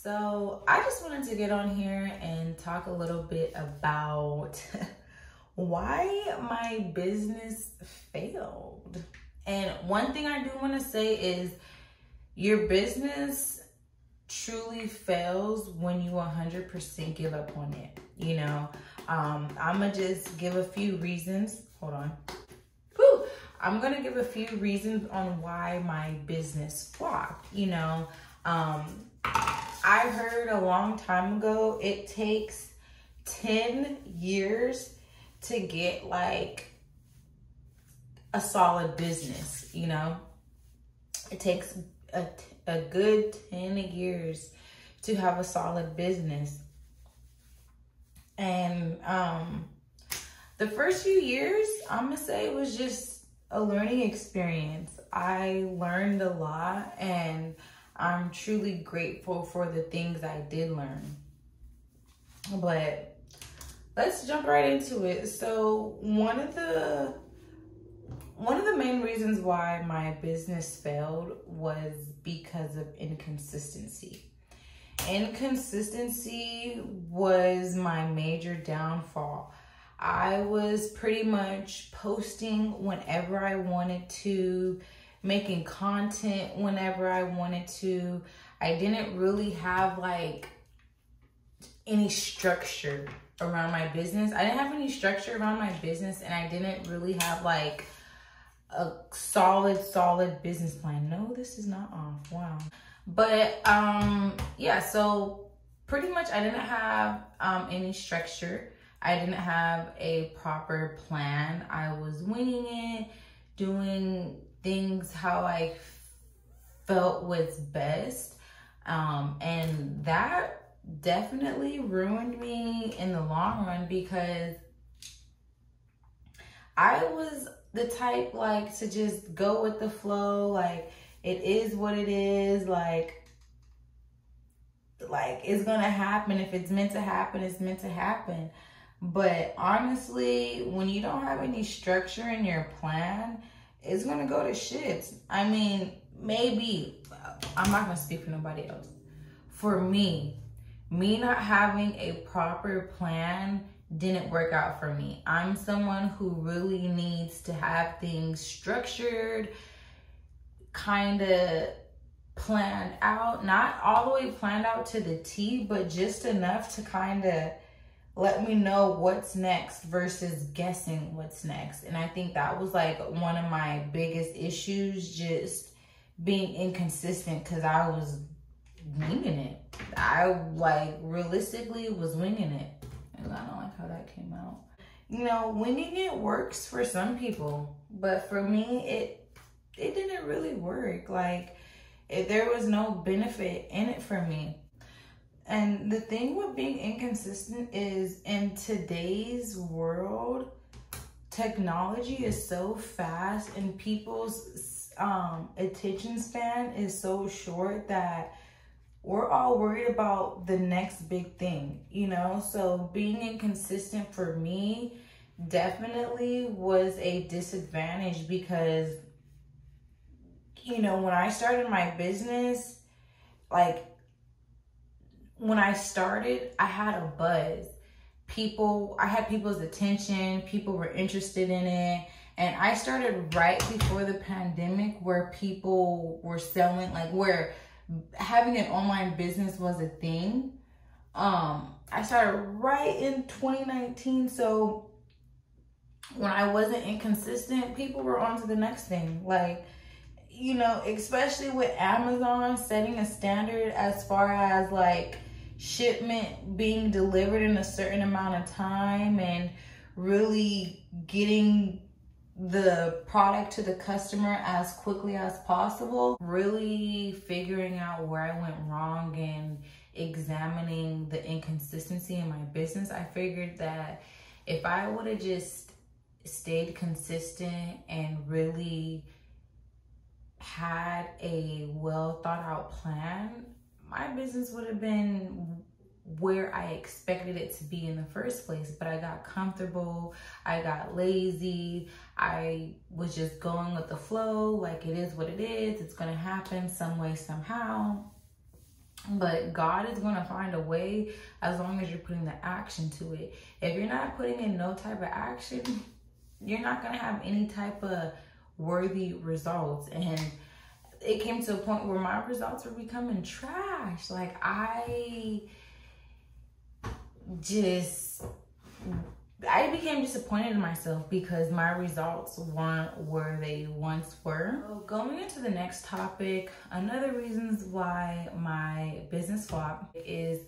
So I just wanted to get on here and talk a little bit about why my business failed. And one thing I do want to say is your business truly fails when you 100% give up on it. You know, um, I'm going to just give a few reasons. Hold on. Whew. I'm going to give a few reasons on why my business flopped. You know, um, I heard a long time ago it takes 10 years to get like a solid business, you know? It takes a, a good 10 years to have a solid business. And um the first few years, I'm gonna say was just a learning experience. I learned a lot and I'm truly grateful for the things I did learn. But let's jump right into it. So one of the one of the main reasons why my business failed was because of inconsistency. Inconsistency was my major downfall. I was pretty much posting whenever I wanted to, making content whenever I wanted to. I didn't really have like any structure around my business. I didn't have any structure around my business and I didn't really have like a solid, solid business plan. No, this is not off. Wow. But um yeah, so pretty much I didn't have um any structure. I didn't have a proper plan. I was winging it, doing things how I felt was best. Um, and that definitely ruined me in the long run because I was the type like to just go with the flow. Like it is what it is. Like, like it's gonna happen. If it's meant to happen, it's meant to happen. But honestly, when you don't have any structure in your plan, it's gonna go to shit. I mean, maybe I'm not gonna speak for nobody else. For me, me not having a proper plan didn't work out for me. I'm someone who really needs to have things structured, kind of planned out, not all the way planned out to the T, but just enough to kind of let me know what's next versus guessing what's next. And I think that was like one of my biggest issues, just being inconsistent because I was winging it. I like realistically was winging it. And I don't like how that came out. You know, winging it works for some people, but for me, it it didn't really work. Like, if there was no benefit in it for me. And the thing with being inconsistent is in today's world, technology is so fast and people's um, attention span is so short that we're all worried about the next big thing, you know? So being inconsistent for me definitely was a disadvantage because, you know, when I started my business, like when I started, I had a buzz. People, I had people's attention, people were interested in it. And I started right before the pandemic where people were selling, like where having an online business was a thing. Um, I started right in 2019. So when I wasn't inconsistent, people were on to the next thing. Like, you know, especially with Amazon setting a standard as far as like shipment being delivered in a certain amount of time and really getting the product to the customer as quickly as possible. Really figuring out where I went wrong and examining the inconsistency in my business. I figured that if I would have just stayed consistent and really had a well thought out plan, my business would have been where I expected it to be in the first place, but I got comfortable, I got lazy, I was just going with the flow, like it is what it is, it's gonna happen some way, somehow. But God is to find a way as long as you're putting the action to it. If you're not putting in no type of action, you're not to have any type of worthy results. And it came to a point where my results were becoming trash. Like I just I became disappointed in myself because my results weren't where they once were. So going into the next topic, another reasons why my business flop is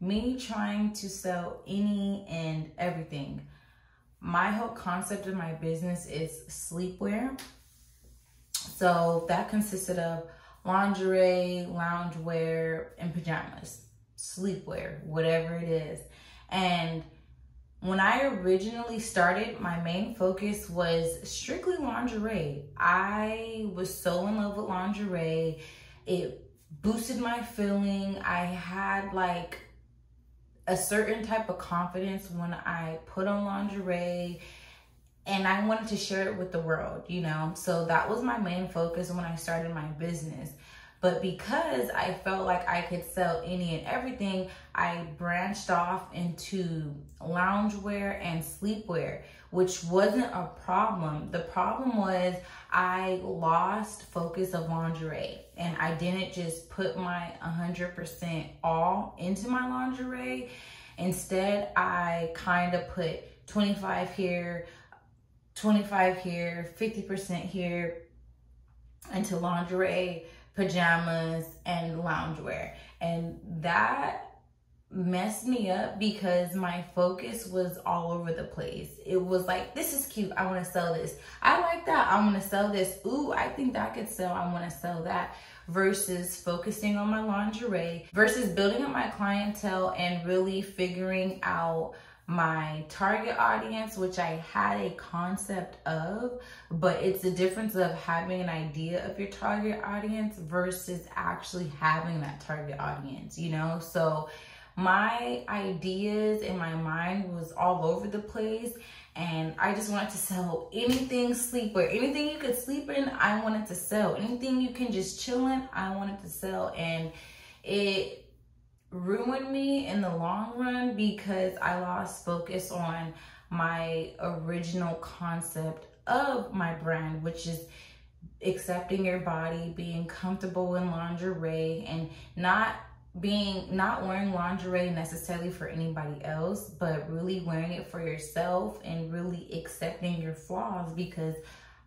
me trying to sell any and everything. My whole concept of my business is sleepwear. So that consisted of lingerie, loungewear, and pajamas, sleepwear, whatever it is. And when I originally started, my main focus was strictly lingerie. I was so in love with lingerie. It boosted my feeling. I had like a certain type of confidence when I put on lingerie and I wanted to share it with the world, you know? So that was my main focus when I started my business. But because I felt like I could sell any and everything, I branched off into loungewear and sleepwear, which wasn't a problem. The problem was I lost focus of lingerie and I didn't just put my 100% all into my lingerie. Instead, I kind of put 25 here, 25 here, 50% here into lingerie pajamas and loungewear. And that messed me up because my focus was all over the place. It was like, this is cute. I want to sell this. I like that. I want to sell this. Ooh, I think that could sell. I want to sell that versus focusing on my lingerie versus building up my clientele and really figuring out my target audience, which I had a concept of, but it's the difference of having an idea of your target audience versus actually having that target audience, you know? So my ideas in my mind was all over the place and I just wanted to sell anything sleepwear, anything you could sleep in, I wanted to sell. Anything you can just chill in, I wanted to sell. And it ruined me in the long run because I lost focus on my original concept of my brand, which is accepting your body, being comfortable in lingerie and not being not wearing lingerie necessarily for anybody else, but really wearing it for yourself and really accepting your flaws because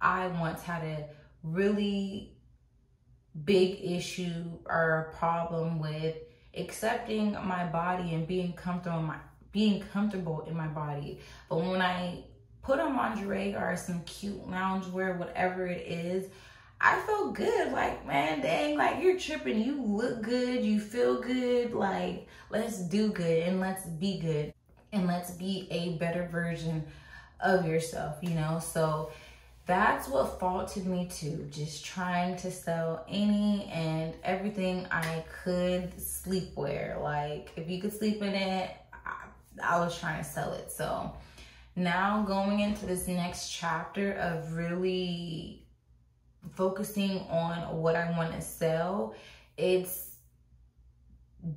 I once had a really big issue or problem with accepting my body and being comfortable in my being comfortable in my body. But when I put on lingerie or some cute loungewear, whatever it is, I feel good. Like, man, dang, like you're tripping. You look good. You feel good. Like, let's do good and let's be good and let's be a better version of yourself, you know? So that's what faulted me too. Just trying to sell any and everything I could sleepwear. Like if you could sleep in it, I, I was trying to sell it. So now going into this next chapter of really focusing on what I want to sell, it's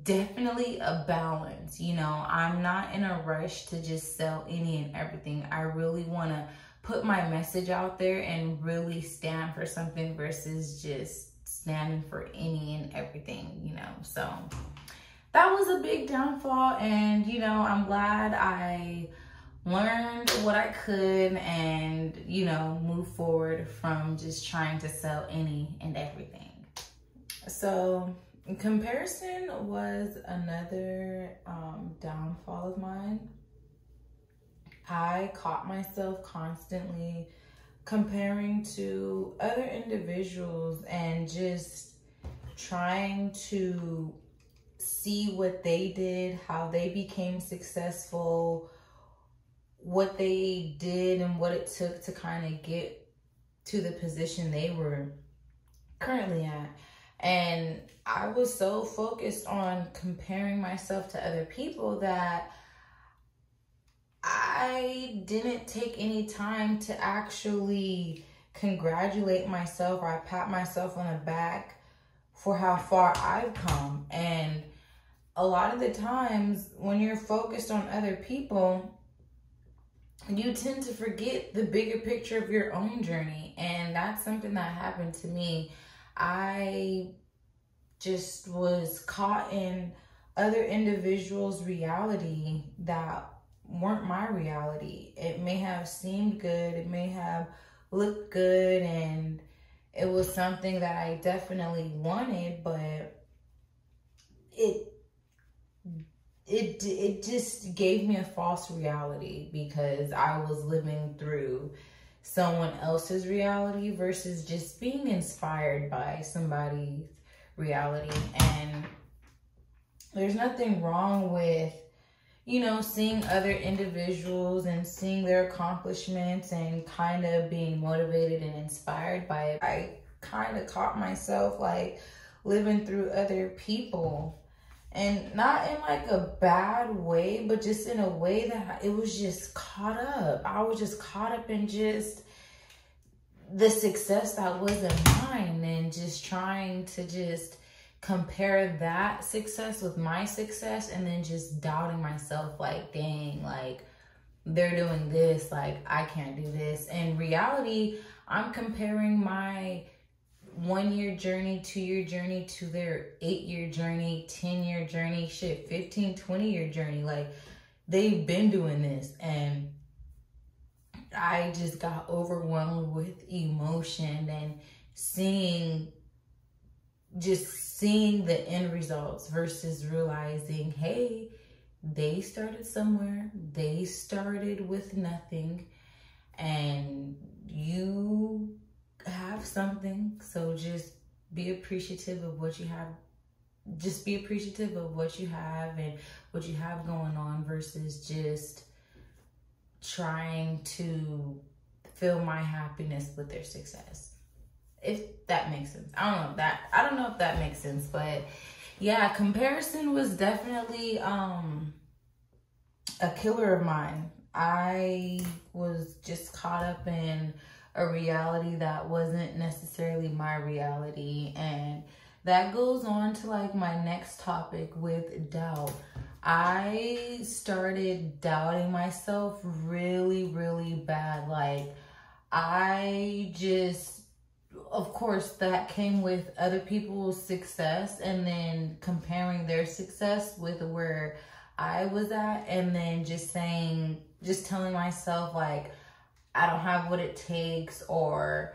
definitely a balance. You know, I'm not in a rush to just sell any and everything. I really want to put my message out there and really stand for something versus just standing for any and everything, you know. So that was a big downfall and you know, I'm glad I learned what I could and you know, move forward from just trying to sell any and everything. So comparison was another um, downfall of mine. I caught myself constantly comparing to other individuals and just trying to see what they did, how they became successful, what they did and what it took to kind of get to the position they were currently at. And I was so focused on comparing myself to other people that I didn't take any time to actually congratulate myself or I pat myself on the back for how far I've come. And a lot of the times when you're focused on other people, you tend to forget the bigger picture of your own journey. And that's something that happened to me. I just was caught in other individuals' reality that weren't my reality. It may have seemed good, it may have looked good, and it was something that I definitely wanted, but it it it just gave me a false reality because I was living through someone else's reality versus just being inspired by somebody's reality and there's nothing wrong with you know seeing other individuals and seeing their accomplishments and kind of being motivated and inspired by it i kind of caught myself like living through other people. And not in like a bad way but just in a way that it was just caught up. I was just caught up in just the success that wasn't mine and just trying to just compare that success with my success and then just doubting myself like dang like they're doing this like i can't do this. In reality i'm comparing my one year journey two year journey to their eight year journey 10 year journey shit 15 20 year journey. Like they've been doing this. And i just got overwhelmed with emotion and seeing just seeing the end results versus realizing, hey, they started somewhere, they started with nothing, and you have something. So just be appreciative of what you have. Just be appreciative of what you have and what you have going on versus just trying to fill my happiness with their success if that makes sense. I don't know that I don't know if that makes sense, but yeah, comparison was definitely um a killer of mine. I was just caught up in a reality that wasn't necessarily my reality and that goes on to like my next topic with doubt. I started doubting myself really, really bad. Like, I just of course, that came with other people's success and then comparing their success with where I was at, and then just saying, just telling myself, like, I don't have what it takes, or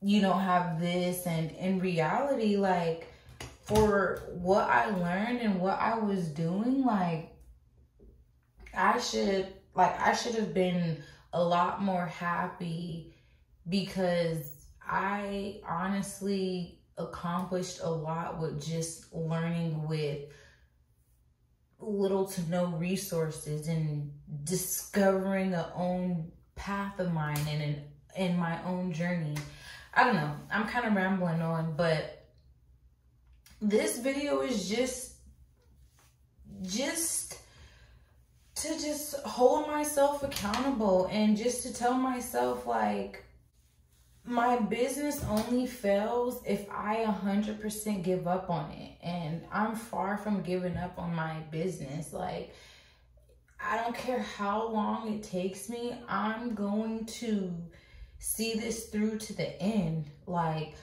you don't have this. And in reality, like, for what I learned and what I was doing, like, I should, like, I should have been a lot more happy because I honestly accomplished a lot with just learning with little to no resources and discovering a own path of mine and in, in my own journey. I don't know. I'm kind of rambling on, but this video is just just to just hold myself accountable and just to tell myself like my business only fails if I 100% give up on it. And I'm far from giving up on my business. Like, I don't care how long it takes me, I'm going to see this through to the end. Like,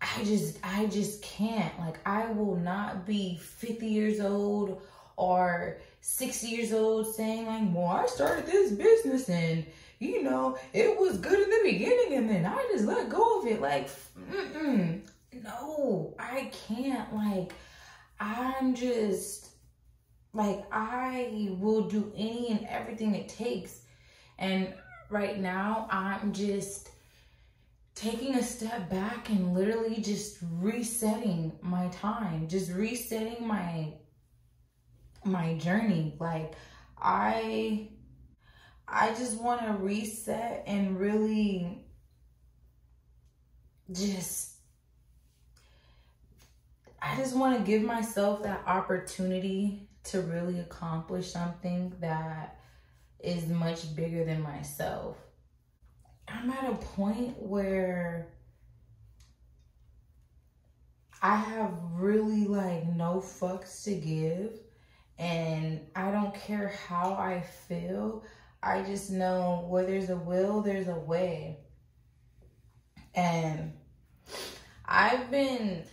I just, I just can't. Like, I will not be 50 years old or 60 years old saying, like, well, I started this business and you know, it was good in the beginning and then I just let go of it. Like, mm-mm. no, I can't. Like, I'm just, like, I will do any and everything it takes. And right now, I'm just taking a step back and literally just resetting my time, just resetting my my journey. Like, I I just want to reset and really just I just want to give myself that opportunity to really accomplish something that is much bigger than myself. I'm at a point where I have really like no fucks to give and I don't care how I feel. I just know where there's a will, there's a way. And I've been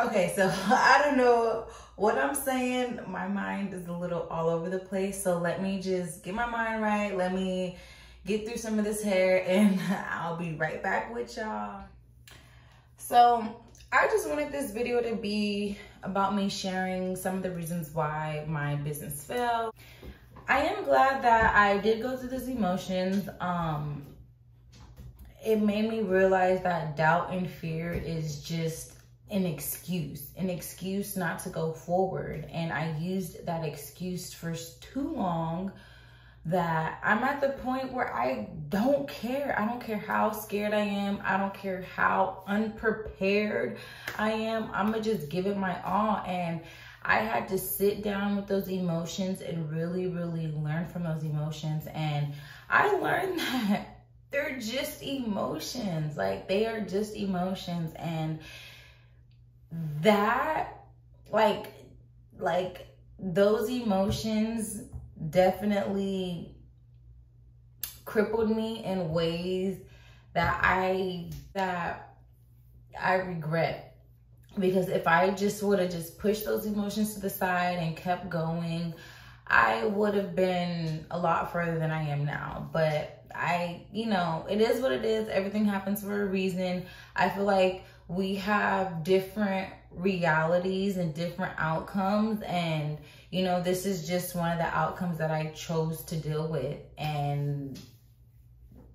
okay, so I don't know what I'm saying. My mind is a little all over the place. So let me just get my mind right. Let me get through some of this hair and I'll be right back with y'all. So I just wanted this video to be about me sharing some of the reasons why my business fell. I am glad that I did go through those emotions. Um, it made me realize that doubt and fear is just an excuse, an excuse not to go forward. And I used that excuse for too long that I'm at the point where I don't care. I don't care how scared I am. I don't care how unprepared I am. I'm going to just give it my all. And I had to sit down with those emotions and really, really learn from those emotions. And I learned that they're just emotions. Like they are just emotions. And that, like, like those emotions definitely crippled me in ways that I that I regret because if I just would have just pushed those emotions to the side and kept going, I would have been a lot further than I am now. But I, you know, it is what it is. Everything happens for a reason. I feel like we have different realities and different outcomes and you know this is just one of the outcomes that i chose to deal with and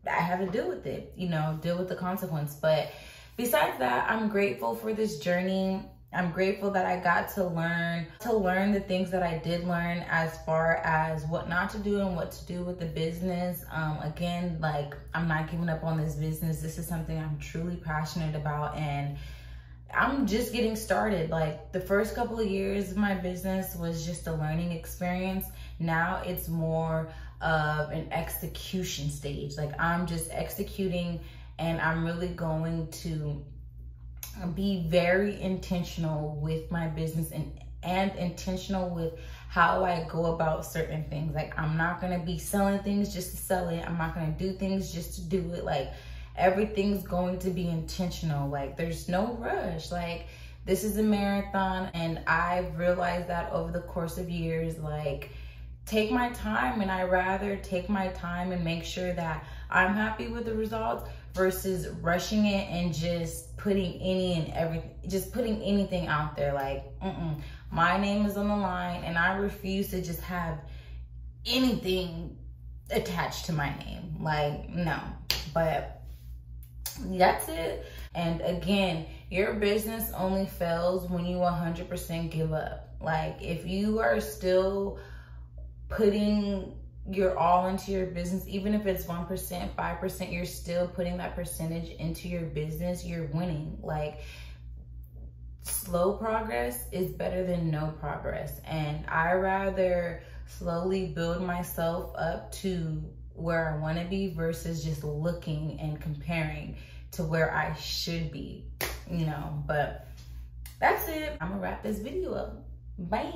i have to deal with it you know deal with the consequence but besides that i'm grateful for this journey i'm grateful that i got to learn to learn the things that i did learn as far as what not to do and what to do with the business um again like i'm not giving up on this business this is something i'm truly passionate about and I'm just getting started. Like the first couple of years my business was just a learning experience. Now it's more of an execution stage. Like I'm just executing and I'm really going to be very intentional with my business and and intentional with how I go about certain things. Like I'm not going to be selling things just to sell it. I'm not going to do things just to do it. Like everything's going to be intentional. Like there's no rush. Like this is a marathon and I've realized that over the course of years, like take my time and I rather take my time and make sure that I'm happy with the results versus rushing it and just putting any and everything, just putting anything out there. Like, mm -mm. my name is on the line and I refuse to just have anything attached to my name. Like, no, but that's it. And again, your business only fails when you 100% give up. Like if you are still putting your all into your business, even if it's 1%, 5%, you're still putting that percentage into your business, you're winning. Like slow progress is better than no progress. And I rather slowly build myself up to where I want to be versus just looking and comparing to where I should be, you know. But that's it. I'm going to wrap this video up. Bye.